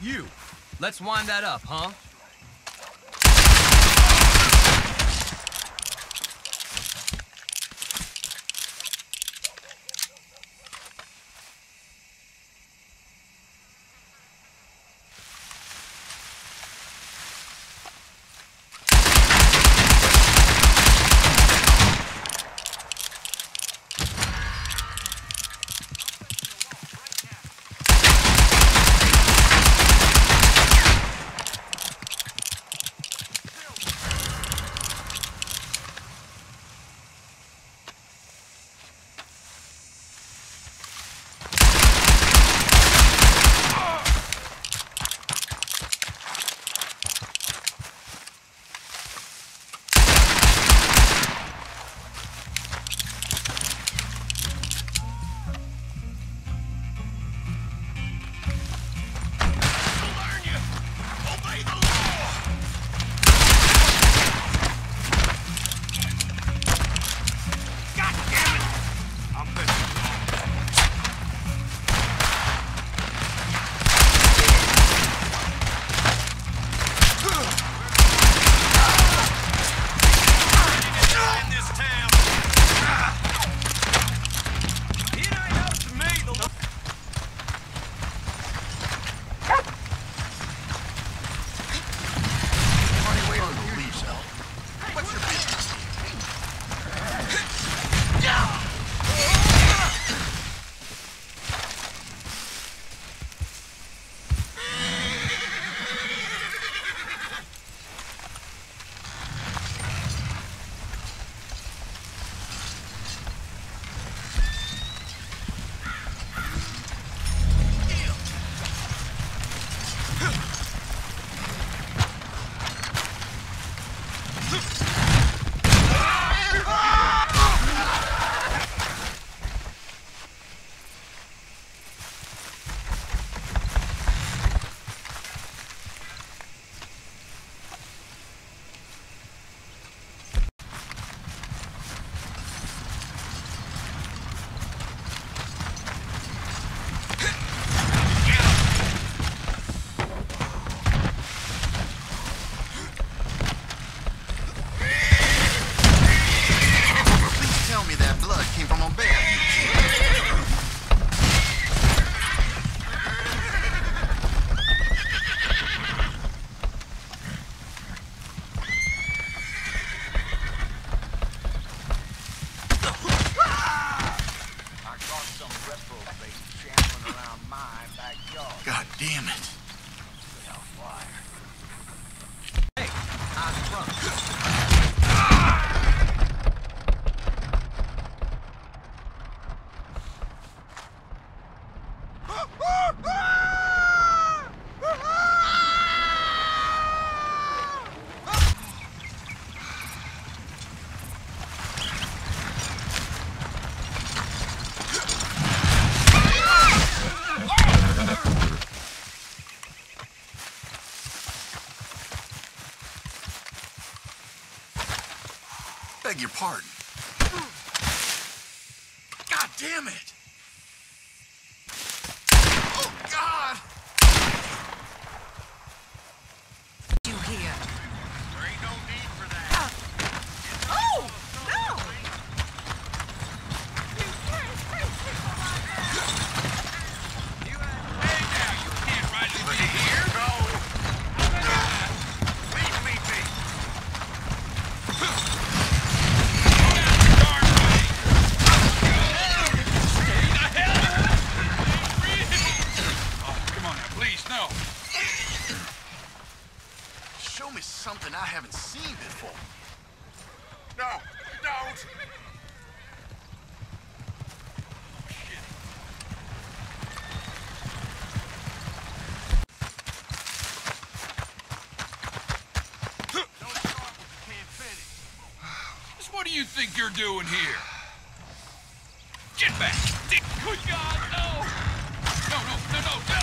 You, let's wind that up, huh? My backyard. God damn it. Beg your pardon. God damn it. Now, no. Show me something I haven't seen before. No, don't. What you can't finish. Just what do you think you're doing here? Get back! Good God, no! No, no, no, no!